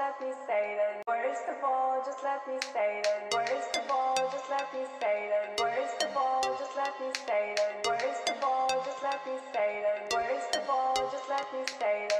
let me say that. Worst of all, just let me say that. Worst of all, just let me say that. Worst of all, just let me say that. Worst of all, just let me say that. Worst of all, just let me say that.